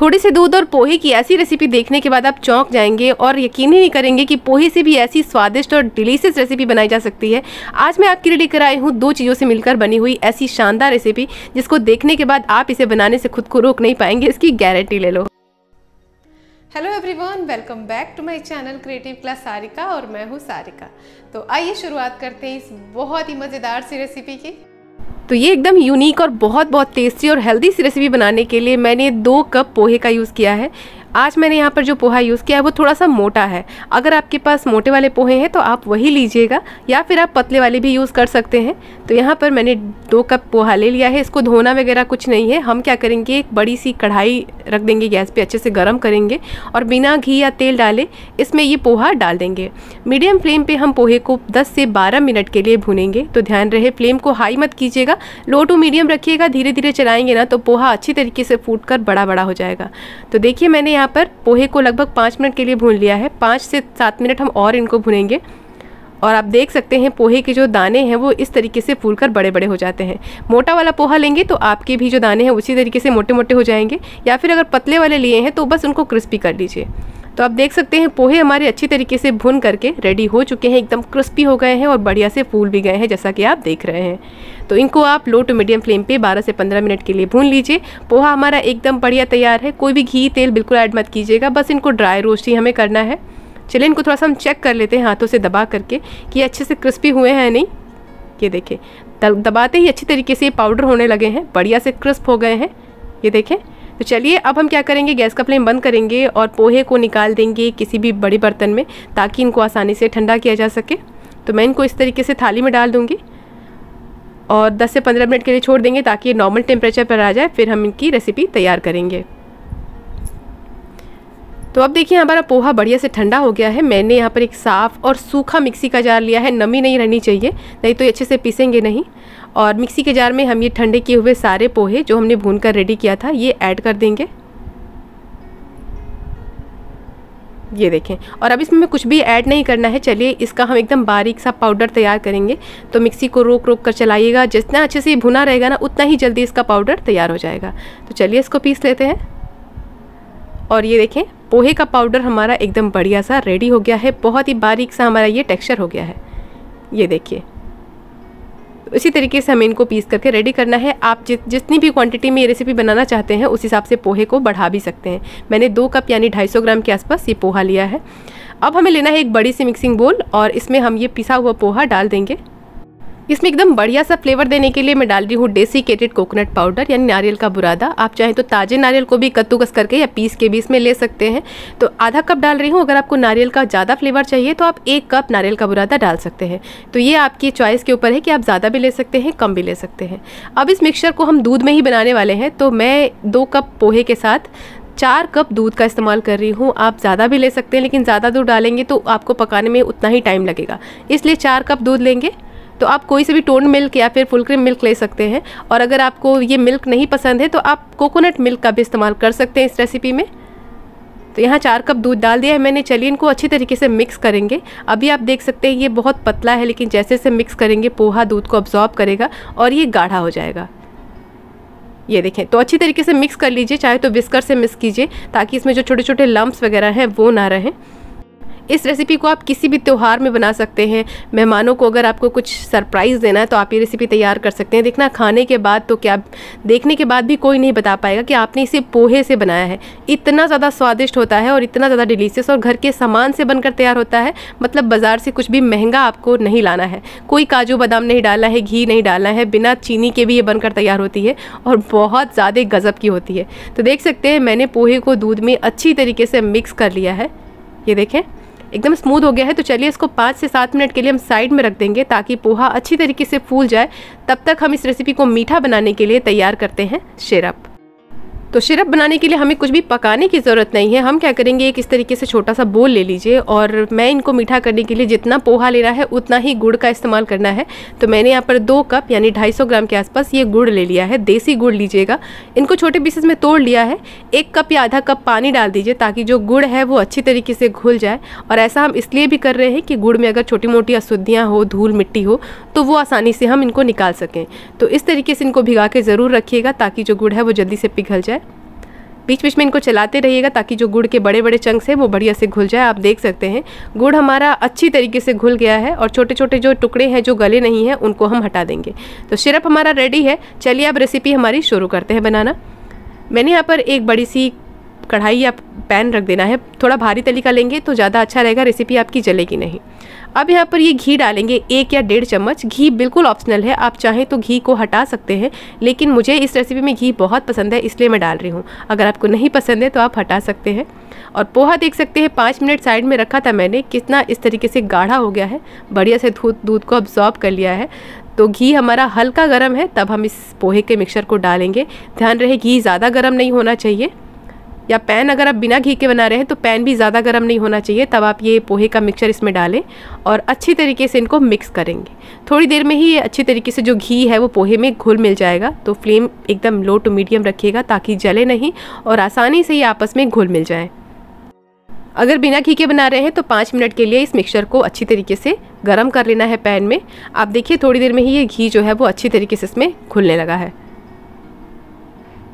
थोड़ी सी दूध और पोहे की ऐसी रेसिपी देखने के बाद आप चौंक जाएँगे और यकीन ही नहीं करेंगे कि पोहे से भी ऐसी स्वादिष्ट और डिलीशियस रेसिपी बनाई जा सकती है। आज मैं आपके लिए लेकर आई हूँ दो चीज़ों से मिलकर बनी हुई ऐसी शानदार रेसिपी जिसको देखने के बाद आप इसे बनाने से खुद को रोक नहीं पाएँगे। इसकी गारंटी ले लो। Hello everyone welcome back to my channel creative class Sarika और मैं हूँ सारिका तो आइए शुरुआत करते हैं इस बहुत ही मज़ेदार सी रेसिपी की। तो ये एकदम यूनिक और बहुत बहुत टेस्टी और हेल्दी सी रेसिपी बनाने के लिए मैंने दो कप पोहे का यूज़ किया है। आज मैंने यहाँ पर जो पोहा यूज़ किया है, वो थोड़ा सा मोटा है। अगर आपके पास मोटे वाले पोहे हैं तो आप वही लीजिएगा, या फिर आप पतले वाले भी यूज़ कर सकते हैं। तो यहाँ पर मैंने दो कप पोहा ले लिया है। इसको धोना वगैरह कुछ नहीं है। हम क्या करेंगे, एक बड़ी सी कढ़ाई रख देंगे गैस पर अच्छे से गर्म करेंगे और बिना घी या तेल डाले इसमें ये पोहा डाल देंगे। मीडियम फ्लेम पर हम पोहे को 10 से 12 मिनट के लिए भुनेंगे। तो ध्यान रहे, फ्लेम को हाई मत कीजिएगा। लो टू मीडियम रखिएगा। धीरे धीरे चलाएँगे ना तो पोहा अच्छी तरीके से फूट कर बड़ा बड़ा हो जाएगा। तो देखिए, मैंने यहाँ पर पोहे को लगभग पाँच मिनट के लिए भून लिया है। पाँच से सात मिनट हम और इनको भुनेंगे। और आप देख सकते हैं पोहे के जो दाने हैं वो इस तरीके से फूल कर बड़े बड़े हो जाते हैं। मोटा वाला पोहा लेंगे तो आपके भी जो दाने हैं उसी तरीके से मोटे मोटे हो जाएँगे। या फिर अगर पतले वाले लिए हैं तो बस उनको क्रिस्पी कर लीजिए। तो आप देख सकते हैं, पोहे हमारे अच्छी तरीके से भुन करके रेडी हो चुके हैं, एकदम क्रिस्पी हो गए हैं और बढ़िया से फूल भी गए हैं, जैसा कि आप देख रहे हैं। तो इनको आप लो टू मीडियम फ्लेम पे 12 से 15 मिनट के लिए भून लीजिए। पोहा हमारा एकदम बढ़िया तैयार है, कोई भी घी, तेल बिल्कुल ऐड मत कीजिएगा, बस इनको ड्राई रोस्ट ही हमें करना है। चलिए इनको थोड़ा सा हम चेक कर लेते हैं हाथों से दबा करके कि अच्छे से क्रिस्पी हुए हैं नहीं। ये देखें दबाते ही अच्छी तरीके से ये पाउडर होने लगे हैं, बढ़िया से क्रिस्प हो गए हैं। ये देखें तो चलिए, अब हम क्या करेंगे? गैस का फ्लेम बंद करेंगे और पोहे को निकाल देंगे किसी भी बड़े बर्तन में ताकि इनको आसानी से ठंडा किया जा सके। तो मैं इनको इस तरीके से थाली में डाल दूँगी और 10 से 15 मिनट के लिए छोड़ देंगे ताकि ये नॉर्मल टेम्परेचर पर आ जाए, फिर हम इनकी रेसिपी तैयार करेंगे। तो अब देखिए हमारा पोहा बढ़िया से ठंडा हो गया है। मैंने यहाँ पर एक साफ़ और सूखा मिक्सी का जार लिया है। नमी नहीं रहनी चाहिए, नहीं तो अच्छे से पीसेंगे नहीं। और मिक्सी के जार में हम ये ठंडे किए हुए सारे पोहे जो हमने भून कर रेडी किया था, ये ऐड कर देंगे। ये देखें। और अब इसमें कुछ भी ऐड नहीं करना है। चलिए, इसका हम एकदम बारीक सा पाउडर तैयार करेंगे। तो मिक्सी को रोक रोक कर चलाइएगा। जितना अच्छे से भुना रहेगा ना, उतना ही जल्दी इसका पाउडर तैयार हो जाएगा। तो चलिए, इसको पीस लेते हैं। और ये देखें पोहे का पाउडर हमारा एकदम बढ़िया सा रेडी हो गया है। बहुत ही बारीक सा हमारा ये टेक्सचर हो गया है। ये देखिए। इसी तरीके से हमें इनको पीस करके रेडी करना है। आप जित जितनी भी क्वांटिटी में ये रेसिपी बनाना चाहते हैं, उस हिसाब से पोहे को बढ़ा भी सकते हैं। मैंने दो कप यानी 250 ग्राम के आसपास ये पोहा लिया है। अब हमें लेना है एक बड़ी सी मिक्सिंग बोल और इसमें हम ये पिसा हुआ पोहा डाल देंगे। इसमें एकदम बढ़िया सा फ्लेवर देने के लिए मैं डाल रही हूँ डेसिकेटेड कोकोनट पाउडर, यानी नारियल का बुरादा। आप चाहें तो ताजे नारियल को भी कद्दूकस करके या पीस के भी इसमें ले सकते हैं। तो आधा कप डाल रही हूँ, अगर आपको नारियल का ज़्यादा फ्लेवर चाहिए तो आप एक कप नारियल का बुरादा डाल सकते हैं। तो ये आपकी चॉइस के ऊपर है कि आप ज़्यादा भी ले सकते हैं, कम भी ले सकते हैं। अब इस मिक्सचर को हम दूध में ही बनाने वाले हैं तो मैं दो कप पोहे के साथ चार कप दूध का इस्तेमाल कर रही हूँ। आप ज़्यादा भी ले सकते हैं, लेकिन ज़्यादा दूध डालेंगे तो आपको पकाने में उतना ही टाइम लगेगा। इसलिए चार कप दूध लेंगे। तो आप कोई से भी टोन मिल्क या फिर फुल क्रीम मिल्क ले सकते हैं। और अगर आपको ये मिल्क नहीं पसंद है तो आप कोकोनट मिल्क का भी इस्तेमाल कर सकते हैं इस रेसिपी में। तो यहाँ चार कप दूध डाल दिया है मैंने, चलिए इनको अच्छी तरीके से मिक्स करेंगे। अभी आप देख सकते हैं ये बहुत पतला है, लेकिन जैसे जैसे मिक्स करेंगे, पोहा दूध को अब्जॉर्ब करेगा और ये गाढ़ा हो जाएगा। ये देखें तो अच्छी तरीके से मिक्स कर लीजिए, चाहे तो बिस्कर से मिक्स कीजिए, ताकि इसमें जो छोटे छोटे लम्ब्स वगैरह हैं, वो ना रहें। इस रेसिपी को आप किसी भी त्यौहार में बना सकते हैं। मेहमानों को अगर आपको कुछ सरप्राइज़ देना है तो आप ये रेसिपी तैयार कर सकते हैं। देखना, खाने के बाद तो क्या, देखने के बाद भी कोई नहीं बता पाएगा कि आपने इसे पोहे से बनाया है। इतना ज़्यादा स्वादिष्ट होता है और इतना ज़्यादा डिलीशियस और घर के सामान से बनकर तैयार होता है। मतलब बाज़ार से कुछ भी महँगा आपको नहीं लाना है। कोई काजू बादाम नहीं डालना है, घी नहीं डालना है, बिना चीनी के भी ये बनकर तैयार होती है और बहुत ज़्यादा गज़ब की होती है। तो देख सकते हैं, मैंने पोहे को दूध में अच्छी तरीके से मिक्स कर लिया है। ये देखें। एकदम स्मूथ हो गया है तो चलिए इसको पाँच से सात मिनट के लिए हम साइड में रख देंगे ताकि पोहा अच्छी तरीके से फूल जाए। तब तक हम इस रेसिपी को मीठा बनाने के लिए तैयार करते हैं शेरप तो सिरप बनाने के लिए हमें कुछ भी पकाने की ज़रूरत नहीं है। हम क्या करेंगे, एक इस तरीके से छोटा सा बोल ले लीजिए और मैं इनको मीठा करने के लिए जितना पोहा लेना है, उतना ही गुड़ का इस्तेमाल करना है। तो मैंने यहाँ पर दो कप, यानी 250 ग्राम के आसपास ये गुड़ ले लिया है, देसी गुड़ लीजिएगा। इनको छोटे पीसेस में तोड़ लिया है। एक कप या आधा कप पानी डाल दीजिए ताकि जो गुड़ है वो अच्छी तरीके से घुल जाए और ऐसा हम इसलिए भी कर रहे हैं कि गुड़ में अगर छोटी मोटी अशुद्धियाँ हो, धूल मिट्टी हो तो वो आसानी से हम इनको निकाल सकें। तो इस तरीके से इनको भिगा के ज़रूर रखिएगा ताकि जो गुड़ है वो जल्दी से पिघल जाए। बीच बीच में इनको चलाते रहिएगा ताकि जो गुड़ के बड़े बड़े चंक्स हैं वो बढ़िया से घुल जाए, आप देख सकते हैं। गुड़ हमारा अच्छी तरीके से घुल गया है और छोटे छोटे जो टुकड़े हैं, जो गले नहीं हैं, उनको हम हटा देंगे। तो सिरप हमारा रेडी है। चलिए अब रेसिपी हमारी शुरू करते हैं बनाना। मैंने यहाँ पर एक बड़ी सी कढ़ाई या पैन रख देना है। थोड़ा भारी तली का लेंगे तो ज़्यादा अच्छा रहेगा रेसिपी आपकी जलेगी नहीं। अब यहाँ पर ये घी डालेंगे, एक या डेढ़ चम्मच। घी बिल्कुल ऑप्शनल है, आप चाहें तो घी को हटा सकते हैं, लेकिन मुझे इस रेसिपी में घी बहुत पसंद है, इसलिए मैं डाल रही हूँ। अगर आपको नहीं पसंद है तो आप हटा सकते हैं। और पोहा देख सकते हैं, पाँच मिनट साइड में रखा था मैंने, कितना इस तरीके से गाढ़ा हो गया है। बढ़िया से दूध दूध को अब्जॉर्ब कर लिया है। तो घी हमारा हल्का गर्म है, तब हम इस पोहे के मिक्सर को डालेंगे। ध्यान रहे, घी ज़्यादा गर्म नहीं होना चाहिए। या पैन अगर आप बिना घी के बना रहे हैं तो पैन भी ज़्यादा गर्म नहीं होना चाहिए। तब आप ये पोहे का मिक्सचर इसमें डालें और अच्छी तरीके से इनको मिक्स करेंगे। थोड़ी देर में ही ये अच्छी तरीके से जो घी है, वो पोहे में घुल मिल जाएगा। तो फ्लेम एकदम लो टू मीडियम रखिएगा ताकि जले नहीं और आसानी से ये आपस में घुल मिल जाए। अगर बिना घी के बना रहे हैं तो पाँच मिनट के लिए इस मिक्सचर को अच्छी तरीके से गर्म कर लेना है पैन में। आप देखिए, थोड़ी देर में ही ये घी जो है, वो अच्छी तरीके से इसमें घुलने लगा है।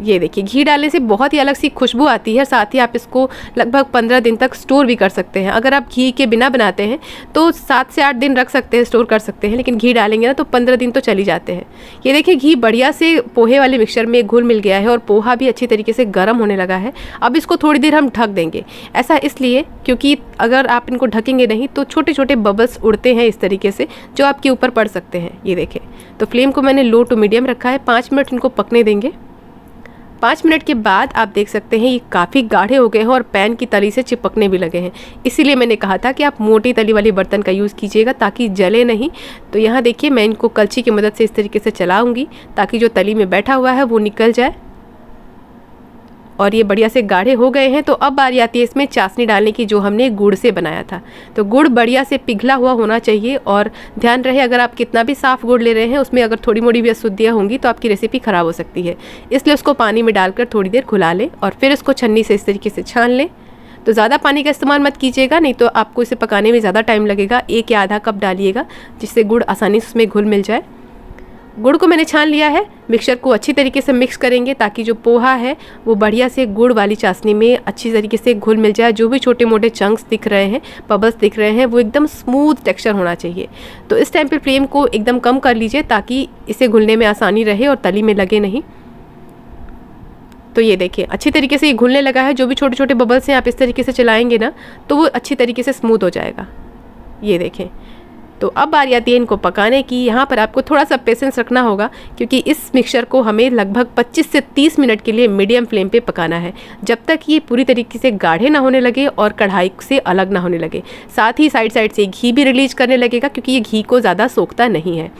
ये देखिए, घी डालने से बहुत ही अलग सी खुशबू आती है, साथ ही आप इसको लगभग पंद्रह दिन तक स्टोर भी कर सकते हैं। अगर आप घी के बिना बनाते हैं तो सात से आठ दिन रख सकते हैं, स्टोर कर सकते हैं, लेकिन घी डालेंगे ना तो पंद्रह दिन तो चली जाते हैं। ये देखिए, घी बढ़िया से पोहे वाले मिक्सचर में घुल मिल गया है और पोहा भी अच्छी तरीके से गर्म होने लगा है। अब इसको थोड़ी देर हम ढक देंगे। ऐसा इसलिए क्योंकि अगर आप इनको ढकेंगे नहीं तो छोटे छोटे बबल्स उड़ते हैं इस तरीके से, जो आपके ऊपर पड़ सकते हैं। ये देखें तो फ्लेम को मैंने लो टू मीडियम रखा है, पाँच मिनट इनको पकने देंगे। पाँच मिनट के बाद आप देख सकते हैं, ये काफ़ी गाढ़े हो गए हैं और पैन की तली से चिपकने भी लगे हैं। इसीलिए मैंने कहा था कि आप मोटी तली वाले बर्तन का यूज़ कीजिएगा ताकि जले नहीं। तो यहाँ देखिए, मैं इनको कलछी की मदद से इस तरीके से चलाऊँगी ताकि जो तली में बैठा हुआ है, वो निकल जाए। और ये बढ़िया से गाढ़े हो गए हैं तो अब बारी आती है इसमें चाशनी डालने की जो हमने गुड़ से बनाया था। तो गुड़ बढ़िया से पिघला हुआ होना चाहिए और ध्यान रहे, अगर आप कितना भी साफ़ गुड़ ले रहे हैं, उसमें अगर थोड़ी मोड़ी भी अशुद्धियाँ होंगी तो आपकी रेसिपी ख़राब हो सकती है। इसलिए उसको पानी में डालकर थोड़ी देर खुला लें और फिर उसको छन्नी से इस तरीके से छान लें। तो ज़्यादा पानी का इस्तेमाल मत कीजिएगा, नहीं तो आपको इसे पकाने में ज़्यादा टाइम लगेगा। एक या आधा कप डालिएगा, जिससे गुड़ आसानी से उसमें घुल मिल जाए। गुड़ को मैंने छान लिया है। मिक्सचर को अच्छी तरीके से मिक्स करेंगे ताकि जो पोहा है, वो बढ़िया से गुड़ वाली चाशनी में अच्छी तरीके से घुल मिल जाए। जो भी छोटे मोटे चंक्स दिख रहे हैं बबल्स दिख रहे हैं, वो एकदम स्मूथ टेक्सचर होना चाहिए। तो इस टाइम पर फ्लेम को एकदम कम कर लीजिए ताकि इसे घुलने में आसानी रहे और तली में लगे नहीं। तो ये देखिए, अच्छी तरीके से ये घुलने लगा है। जो भी छोटे छोटे बबल्स हैं, आप इस तरीके से चलाएँगे ना तो वो अच्छी तरीके से स्मूथ हो जाएगा। ये देखें। तो अब बारी आती है इनको पकाने की यहाँ पर आपको थोड़ा सा पेशेंस रखना होगा, क्योंकि इस मिक्सचर को हमें लगभग 25 से 30 मिनट के लिए मीडियम फ्लेम पे पकाना है। जब तक ये पूरी तरीके से गाढ़े ना होने लगे और कढ़ाई से अलग ना होने लगे, साथ ही साइड साइड से घी भी रिलीज़ करने लगेगा, क्योंकि ये घी को ज़्यादा सोखता नहीं है।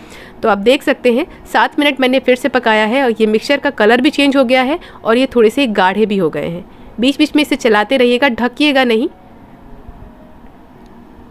तो आप देख सकते हैं, सात मिनट मैंने फिर से पकाया है और ये मिक्सचर का कलर भी चेंज हो गया है और ये थोड़े से गाढ़े भी हो गए हैं। बीच बीच में इसे चलाते रहिएगा, ढकिएगा नहीं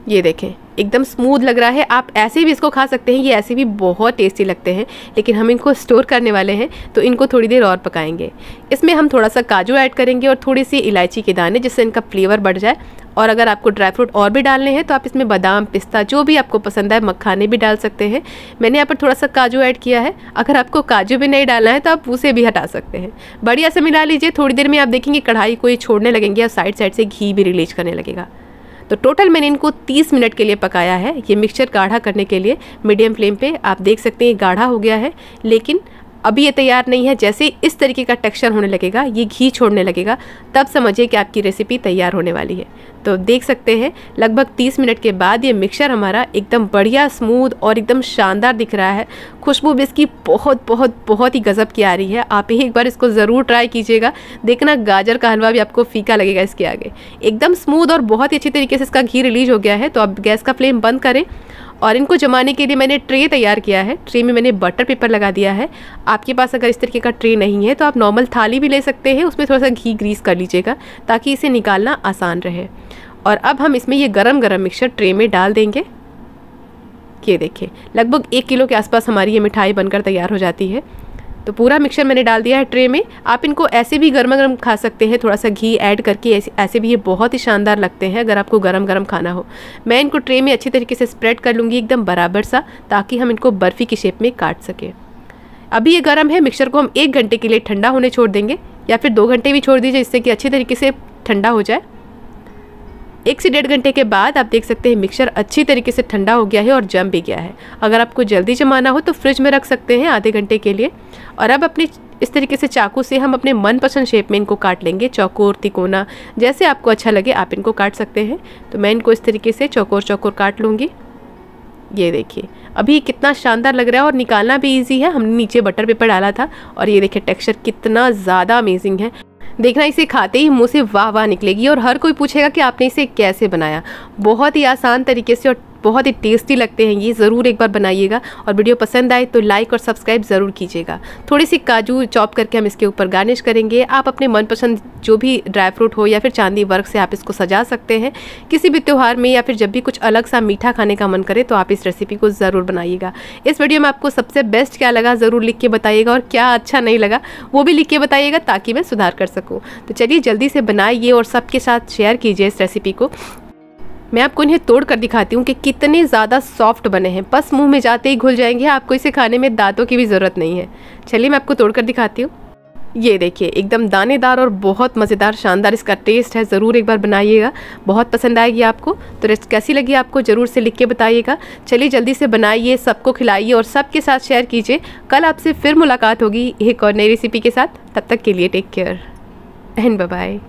ये देखें, एकदम स्मूथ लग रहा है। आप ऐसे भी इसको खा सकते हैं, ये ऐसे भी बहुत टेस्टी लगते हैं, लेकिन हम इनको स्टोर करने वाले हैं तो इनको थोड़ी देर और पकाएँगे। इसमें हम थोड़ा सा काजू ऐड करेंगे और थोड़ी सी इलायची के दाने, जिससे इनका फ्लेवर बढ़ जाए। और अगर आपको ड्राई फ्रूट और भी डालने हैं तो आप इसमें बादाम, पिस्ता, जो भी आपको पसंद है मखाने भी डाल सकते हैं। मैंने यहाँ पर थोड़ा सा काजू ऐड किया है। अगर आपको काजू भी नहीं डालना है तो आप उसे भी हटा सकते हैं। बढ़िया से मिला लीजिए, थोड़ी देर में आप देखेंगे कढ़ाई को ये छोड़ने लगेंगे और साइड साइड से घी भी रिलीज़ करने लगेगा। तो टोटल मैंने इनको 30 मिनट के लिए पकाया है। ये मिक्सचर गाढ़ा करने के लिए मीडियम फ्लेम पे आप देख सकते हैं गाढ़ा हो गया है, लेकिन अभी ये तैयार नहीं है, जैसे इस तरीके का टेक्सचर होने लगेगा, ये घी छोड़ने लगेगा, तब समझिए कि आपकी रेसिपी तैयार होने वाली है। तो देख सकते हैं, लगभग 30 मिनट के बाद ये मिक्सचर हमारा एकदम बढ़िया स्मूथ और एकदम शानदार दिख रहा है। खुशबू भी इसकी बहुत बहुत बहुत ही गज़ब की आ रही है। आप ही एक बार इसको ज़रूर ट्राई कीजिएगा। देखना गाजर का हलवा भी आपको फीका लगेगा इसके आगे। एकदम स्मूथ और बहुत ही अच्छी तरीके से इसका घी रिलीज़ हो गया है तो आप गैस का फ्लेम बंद करें। और इनको जमाने के लिए मैंने ट्रे तैयार किया है। ट्रे में मैंने बटर पेपर लगा दिया है। आपके पास अगर इस तरीके का ट्रे नहीं है तो आप नॉर्मल थाली भी ले सकते हैं, उसमें थोड़ा सा घी ग्रीस कर लीजिएगा, ताकि इसे निकालना आसान रहे। और अब हम इसमें ये गरम गरम मिक्सचर ट्रे में डाल देंगे। ये देखिए, लगभग एक किलो के आसपास हमारी ये मिठाई बनकर तैयार हो जाती है। तो पूरा मिक्सचर मैंने डाल दिया है ट्रे में। आप इनको ऐसे भी गर्मा गर्म खा सकते हैं, थोड़ा सा घी ऐड करके ऐसे ऐसे भी ये बहुत ही शानदार लगते हैं अगर आपको गर्म गर्म खाना हो। मैं इनको ट्रे में अच्छी तरीके से स्प्रेड कर लूँगी एकदम बराबर सा, ताकि हम इनको बर्फ़ी की शेप में काट सकें। अभी ये गर्म है मिक्सचर को हम एक घंटे के लिए ठंडा होने छोड़ देंगे, या फिर दो घंटे भी छोड़ दीजिए जिससे कि अच्छी तरीके से ठंडा हो जाए। एक से डेढ़ घंटे के बाद आप देख सकते हैं मिक्सचर अच्छी तरीके से ठंडा हो गया है और जम भी गया है। अगर आपको जल्दी जमाना हो तो फ्रिज में रख सकते हैं आधे घंटे के लिए। और अब अपनी इस तरीके से चाकू से हम अपने मनपसंद शेप में इनको काट लेंगे, चौकोर, तिकोना, जैसे आपको अच्छा लगे आप इनको काट सकते हैं। तो मैं इनको इस तरीके से चौकोर चौकोर काट लूँगी। ये देखिए, अभी कितना शानदार लग रहा है और निकालना भी इजी है। हमने नीचे बटर पेपर डाला था और ये देखिए टेक्सचर कितना ज़्यादा अमेजिंग है। देखना, इसे खाते ही मुँह से वाह वाह निकलेगी और हर कोई पूछेगा कि आपने इसे कैसे बनाया। बहुत ही आसान तरीके से और बहुत ही टेस्टी लगते हैं, ये ज़रूर एक बार बनाइएगा। और वीडियो पसंद आए तो लाइक और सब्सक्राइब ज़रूर कीजिएगा। थोड़ी सी काजू चॉप करके हम इसके ऊपर गार्निश करेंगे। आप अपने मनपसंद जो भी ड्राई फ्रूट हो या फिर चांदी वर्क से आप इसको सजा सकते हैं। किसी भी त्यौहार में या फिर जब भी कुछ अलग सा मीठा खाने का मन करे तो आप इस रेसिपी को ज़रूर बनाइएगा। इस वीडियो में आपको सबसे बेस्ट क्या लगा ज़रूर लिख के बताइएगा और क्या अच्छा नहीं लगा वो भी लिख के बताइएगा ताकि मैं सुधार कर सकूँ। तो चलिए जल्दी से बनाइए और सबके साथ शेयर कीजिए इस रेसिपी को। मैं आपको इन्हें तोड़ कर दिखाती हूँ कि कितने ज़्यादा सॉफ्ट बने हैं। बस मुँह में जाते ही घुल जाएँगे, आपको इसे खाने में दांतों की भी ज़रूरत नहीं है। चलिए मैं आपको तोड़ कर दिखाती हूँ। ये देखिए, एकदम दानेदार और बहुत मज़ेदार, शानदार, इसका टेस्ट है, ज़रूर एक बार बनाइएगा। बहुत पसंद आएगी आपको तो रेस्ट कैसी लगी आपको ज़रूर से लिख के बताइएगा। चलिए जल्दी से बनाइए, सबको खिलाइए और सबके साथ शेयर कीजिए। कल आपसे फिर मुलाकात होगी एक और नई रेसिपी के साथ। तब तक के लिए टेक केयर एंड बाय